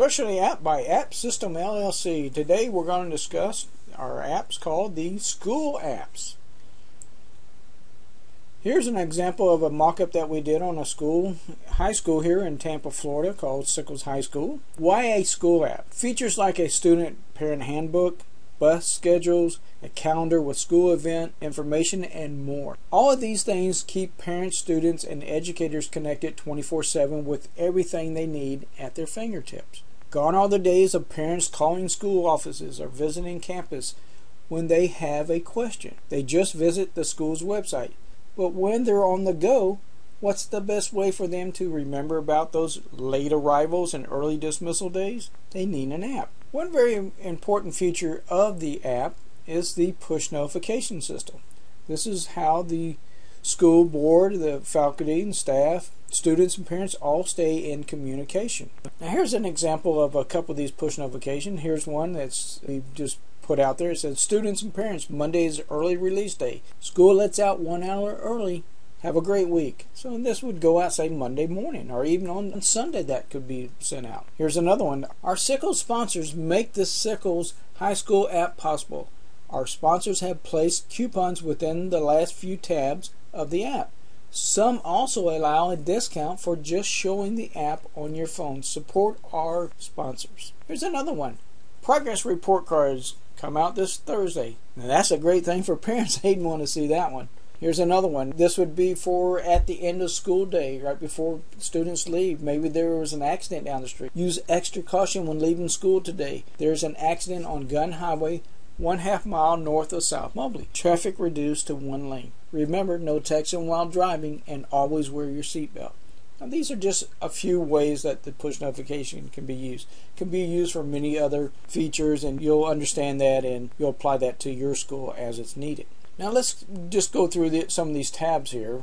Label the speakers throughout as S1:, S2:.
S1: Specialty app by App System LLC. Today we're going to discuss our apps called the school apps. Here's an example of a mock-up that we did on a school, high school here in Tampa, Florida called Sickles High School. Why a school app? Features like a student parent handbook, bus schedules, a calendar with school event information, and more. All of these things keep parents, students, and educators connected 24 7 with everything they need at their fingertips. Gone are the days of parents calling school offices or visiting campus when they have a question. They just visit the school's website. But when they're on the go, what's the best way for them to remember about those late arrivals and early dismissal days? They need an app. One very important feature of the app is the push notification system. This is how the school board, the faculty and staff, students and parents all stay in communication. Now here's an example of a couple of these push notifications. Here's one that's we just put out there. It says students and parents, Monday is early release day. School lets out one hour early have a great week. So this would go out, say, Monday morning, or even on Sunday that could be sent out. Here's another one. Our Sickles sponsors make the Sickles High School app possible. Our sponsors have placed coupons within the last few tabs of the app. Some also allow a discount for just showing the app on your phone. Support our sponsors. Here's another one. Progress report cards come out this Thursday. Now that's a great thing for parents. They'd want to see that one. Here's another one. This would be for at the end of school day, right before students leave. Maybe there was an accident down the street. Use extra caution when leaving school today. There's an accident on Gunn Highway, one half mile north of South Mobley. Traffic reduced to one lane. Remember, no texting while driving and always wear your seatbelt. Now, these are just a few ways that the push notification can be used. It can be used for many other features, and you'll understand that and you'll apply that to your school as it's needed. Now let's just go through the, some of these tabs here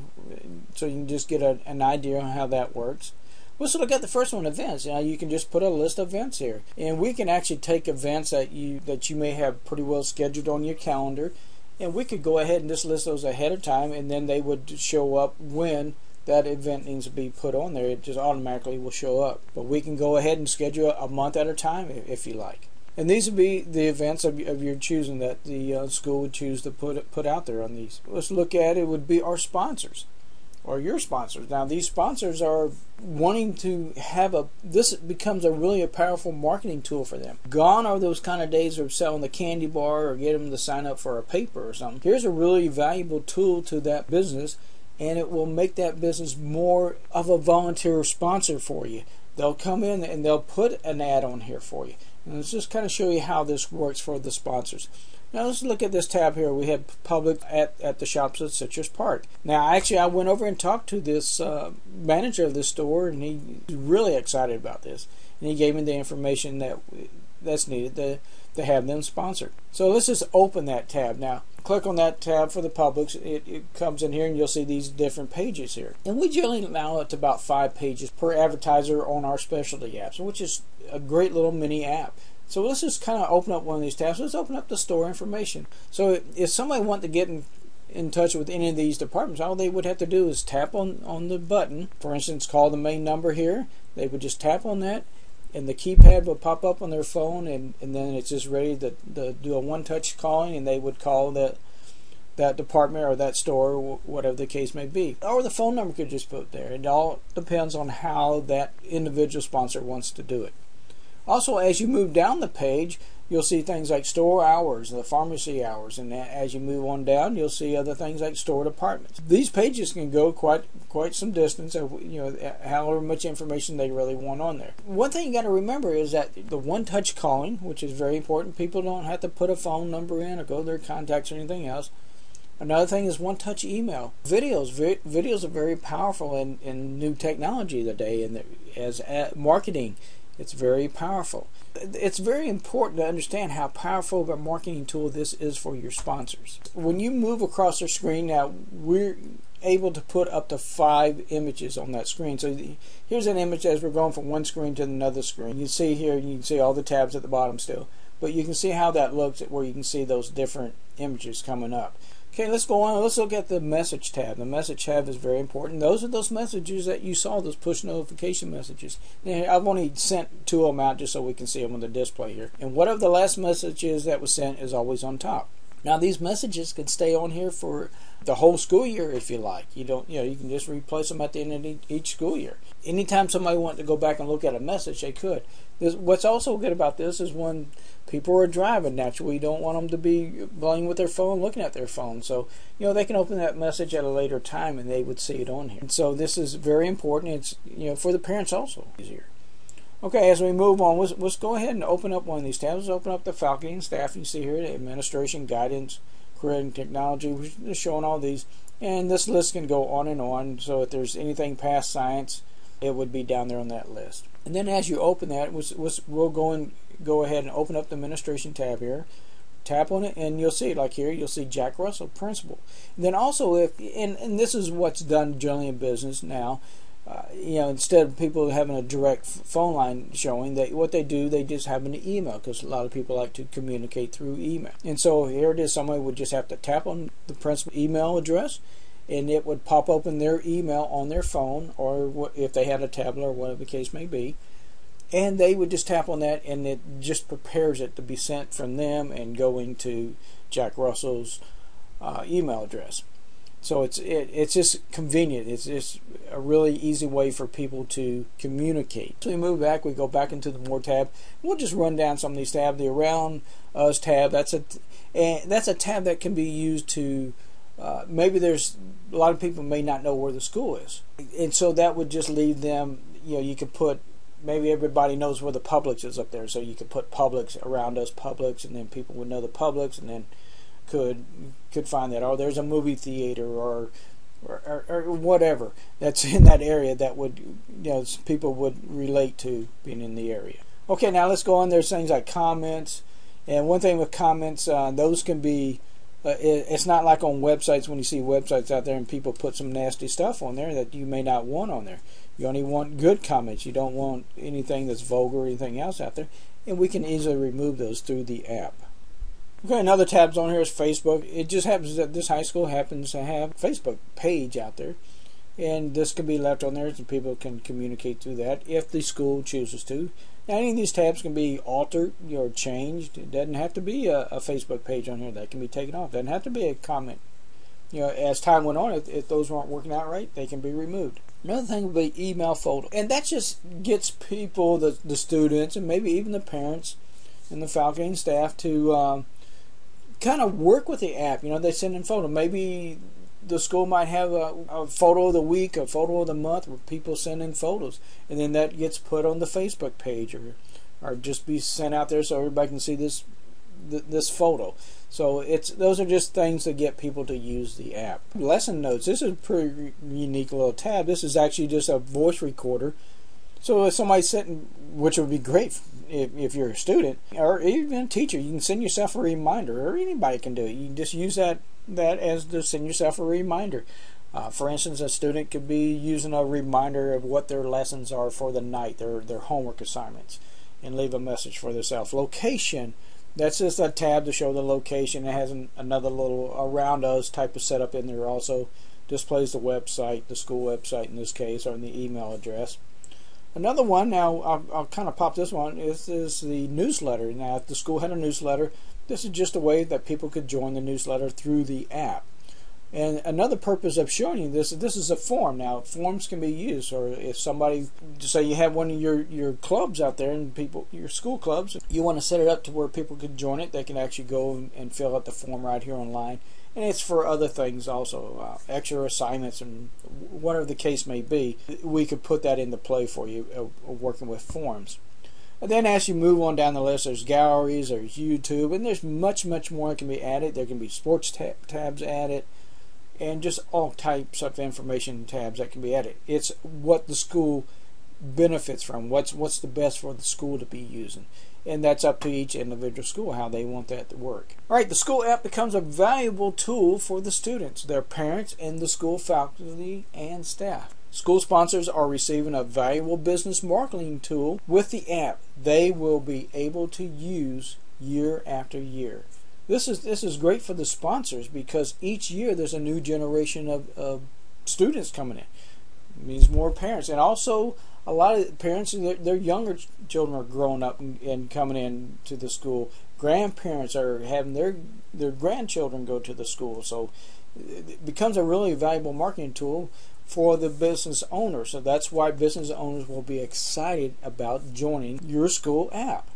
S1: so you can just get a, an idea on how that works. Let's look at the first one, events. Now you can just put a list of events here, and we can actually take events that you that you may have pretty well scheduled on your calendar, and we could go ahead and just list those ahead of time, and then they would show up when that event needs to be put on there. It just automatically will show up. But we can go ahead and schedule a month at a time if, if you like. And these would be the events of, of your choosing that the uh, school would choose to put put out there on these. Let's look at it would be our sponsors or your sponsors. Now these sponsors are wanting to have a this becomes a really a powerful marketing tool for them. Gone are those kind of days of selling the candy bar or get them to sign up for a paper or something. Here's a really valuable tool to that business and it will make that business more of a volunteer sponsor for you. They'll come in and they'll put an ad on here for you. And let's just kind of show you how this works for the sponsors. Now let's look at this tab here. We have Publix at, at the shops at Citrus Park. Now actually I went over and talked to this uh, manager of the store and he's really excited about this. And he gave me the information that that's needed to, to have them sponsored. So let's just open that tab. Now click on that tab for the Publix. It, it comes in here and you'll see these different pages here. And we generally allow it to about five pages per advertiser on our specialty apps, which is a great little mini app. So let's just kind of open up one of these tabs. Let's open up the store information. So if somebody wanted to get in, in touch with any of these departments, all they would have to do is tap on, on the button. For instance, call the main number here. They would just tap on that and the keypad would pop up on their phone and, and then it's just ready to, to do a one-touch calling and they would call that that department or that store, whatever the case may be. Or the phone number could just put there. It all depends on how that individual sponsor wants to do it. Also, as you move down the page, you'll see things like store hours, the pharmacy hours, and as you move on down, you'll see other things like store departments. These pages can go quite quite some distance of you know however much information they really want on there. One thing you got to remember is that the one-touch calling, which is very important, people don't have to put a phone number in or go to their contacts or anything else. Another thing is one-touch email. Videos, vi- videos are very powerful in, in new technology today, and as uh, marketing it's very powerful. It's very important to understand how powerful of a marketing tool this is for your sponsors. When you move across the screen now, we're able to put up to five images on that screen. So here's an image as we're going from one screen to another screen. You see here, you can see all the tabs at the bottom still. But you can see how that looks where you can see those different images coming up. Okay, let's go on. Let's look at the message tab. The message tab is very important. Those are those messages that you saw, those push notification messages. Now, I've only sent two of them out just so we can see them on the display here. And whatever the last message is that was sent is always on top. Now, these messages can stay on here for the whole school year if you like. You don't, you know, you can just replace them at the end of each school year. Anytime somebody wanted to go back and look at a message, they could. This, what's also good about this is when people are driving, naturally, you don't want them to be playing with their phone, looking at their phone. So, you know, they can open that message at a later time and they would see it on here. And so this is very important. It's, you know, for the parents also easier. Okay, as we move on, let's, let's go ahead and open up one of these tabs. Let's open up the Falcon staff. You see here, the administration, guidance, and technology. We're showing all these. And this list can go on and on. So if there's anything past science, it would be down there on that list. And then as you open that, we'll go and go ahead and open up the administration tab here. Tap on it, and you'll see, like here, you'll see Jack Russell, principal. And then also, if and, and this is what's done generally in business now, uh, you know, instead of people having a direct phone line showing, that what they do, they just have an email because a lot of people like to communicate through email. And so here it is. Somebody would just have to tap on the principal email address, and it would pop open their email on their phone, or if they had a tablet or whatever the case may be, and they would just tap on that, and it just prepares it to be sent from them and going to Jack Russell's uh, email address. So it's it, it's just convenient. It's just a really easy way for people to communicate. So we move back. We go back into the more tab. We'll just run down some of these tabs. The around us tab. That's a and that's a tab that can be used to uh, maybe there's a lot of people may not know where the school is, and so that would just leave them. You know, you could put maybe everybody knows where the Publix is up there, so you could put Publix around us Publix, and then people would know the Publix, and then could could find that. Or there's a movie theater, or or, or, or whatever that's in that area that would you know people would relate to being in the area. Okay, now let's go on. There's things like comments, and one thing with comments, uh, those can be uh, it, it's not like on websites when you see websites out there and people put some nasty stuff on there that you may not want on there. You only want good comments. You don't want anything that's vulgar or anything else out there. And we can easily remove those through the app. Okay, another tabs on here is Facebook. It just happens that this high school happens to have Facebook page out there. And this can be left on there so people can communicate through that if the school chooses to. Now, any of these tabs can be altered or changed. It doesn't have to be a, a Facebook page on here that can be taken off. It doesn't have to be a comment. You know, as time went on, if, if those weren't working out right, they can be removed. Another thing would be email folder, and that just gets people, the the students, and maybe even the parents and the Falcon staff to um, kind of work with the app. You know, they send in photo. Maybe the school might have a, a, photo of the week, a photo of the month, where people send in photos, and then that gets put on the Facebook page, or or just be sent out there so everybody can see this th- this photo. So it's those are just things to get people to use the app. Lesson notes. This is a pretty unique little tab. This is actually just a voice recorder. So if somebody's sitting, which would be great if, if you're a student or even a teacher, you can send yourself a reminder, or anybody can do it. You can just use that that as to send yourself a reminder. Uh, for instance, a student could be using a reminder of what their lessons are for the night, their their homework assignments, and leave a message for themselves. Location. That's just a tab to show the location. It has an, another little around us type of setup in there. Also displays the website, the school website in this case, or the email address. Another one, now I'll, I'll kind of pop this one, is, is the newsletter. Now, if the school had a newsletter, this is just a way that people could join the newsletter through the app. And another purpose of showing you this, is this is a form. Now, forms can be used, or if somebody, say you have one of your, your clubs out there, and people, your school clubs, you want to set it up to where people can join it, they can actually go and, and fill out the form right here online and it's for other things also, uh, extra assignments and whatever the case may be. We could put that into play for you uh, working with forms. And then as you move on down the list, there's galleries, there's YouTube, and there's much, much more that can be added. There can be sports tab- tabs added, and just all types of information tabs that can be added. It's what the school benefits from. What's what's the best for the school to be using and that's up to each individual school how they want that to work. All right, the school app becomes a valuable tool for the students, their parents, and the school faculty and staff. School sponsors are receiving a valuable business marketing tool with the app they will be able to use year after year. this is this is great for the sponsors because each year there's a new generation of, of students coming in. It means more parents, and also a lot of parents their, their younger children are growing up and, and coming in to the school. Grandparents are having their their grandchildren go to the school, so it becomes a really valuable marketing tool for the business owner. So that's why business owners will be excited about joining your school app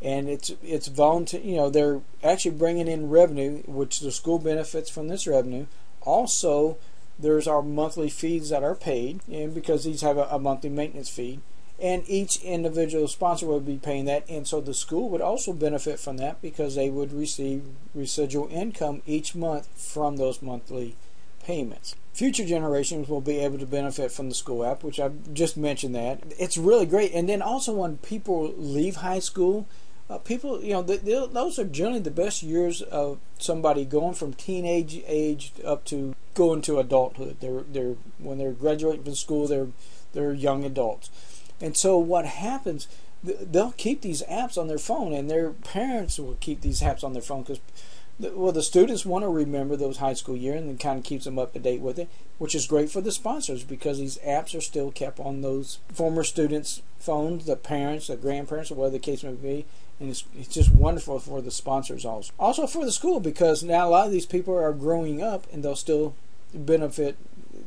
S1: and it's it's volunteer. You know, they're actually bringing in revenue, which the school benefits from this revenue. Also, there's our monthly fees that are paid, and because these have a, a monthly maintenance fee, and each individual sponsor would be paying that, and so the school would also benefit from that because they would receive residual income each month from those monthly payments. Future generations will be able to benefit from the school app, which I've just mentioned that. It's really great. And then also when people leave high school, uh, people, you know, those are generally the best years of somebody going from teenage age up to going to adulthood. They're they're when they're graduating from school, they're they're young adults, and so what happens? They'll keep these apps on their phone, and their parents will keep these apps on their phone because well, the students want to remember those high school year and kind of keeps them up to date with it, which is great for the sponsors because these apps are still kept on those former students' phones, the parents, the grandparents, or whatever the case may be, and it's, it's just wonderful for the sponsors also. Also for the school because now a lot of these people are growing up and they'll still benefit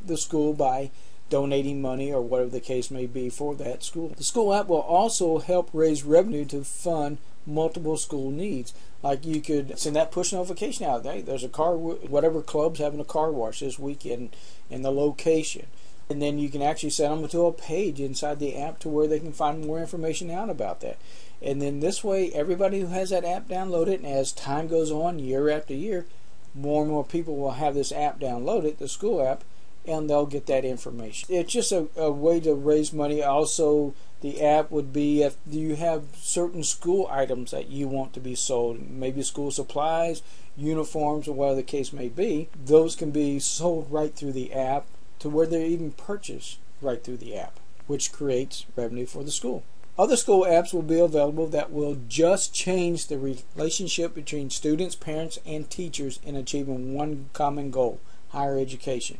S1: the school by donating money or whatever the case may be for that school. The school app will also help raise revenue to fund multiple school needs. Like you could send that push notification out. Hey, there's a car, whatever club's having a car wash this weekend in the location. And then you can actually send them to a page inside the app to where they can find more information out about that. And then this way, everybody who has that app downloaded, and as time goes on, year after year, more and more people will have this app downloaded, the school app, and they'll get that information. It's just a, a way to raise money. Also, the app would be if you have certain school items that you want to be sold, maybe school supplies, uniforms, or whatever the case may be, those can be sold right through the app to where they're even purchase right through the app, which creates revenue for the school. Other school apps will be available that will just change the relationship between students, parents, and teachers in achieving one common goal higher education.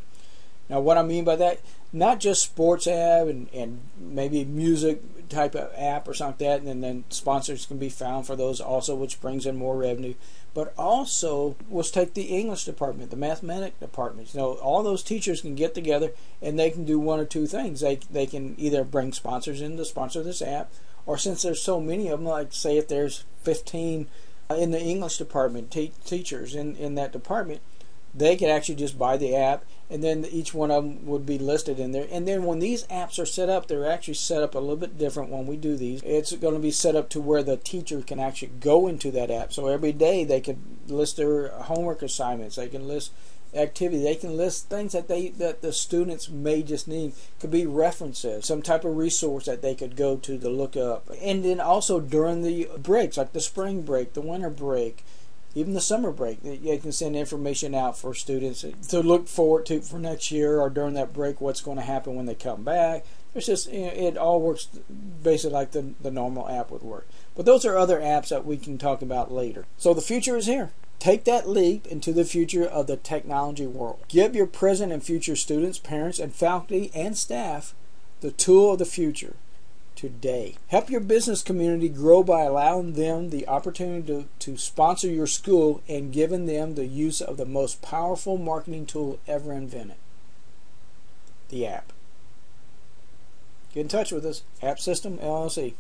S1: Now, what I mean by that, not just sports app and, and maybe music type of app or something like that, and then sponsors can be found for those also, which brings in more revenue. But also, let's take the English department, the mathematics department. You know, all those teachers can get together and they can do one or two things. They they can either bring sponsors in to sponsor this app, or since there's so many of them, like say if there's 15 uh, in the English department, te- teachers in in that department, they could actually just buy the app and then each one of them would be listed in there. And then when these apps are set up, they're actually set up a little bit different when we do these. It's going to be set up to where the teacher can actually go into that app. So every day they can list their homework assignments, they can list activity, they can list things that they that the students may just need. Could be references, some type of resource that they could go to to look up. And then also during the breaks, like the spring break, the winter break even the summer break. that You can send information out for students to look forward to for next year or during that break. What's going to happen when they come back? It's just you know, it all works basically like the the normal app would work. But those are other apps that we can talk about later. So the future is here. Take that leap into the future of the technology world. Give your present and future students, parents, and faculty and staff the tool of the future today. Help your business community grow by allowing them the opportunity to, to sponsor your school and giving them the use of the most powerful marketing tool ever invented the app. Get in touch with us, App System LLC.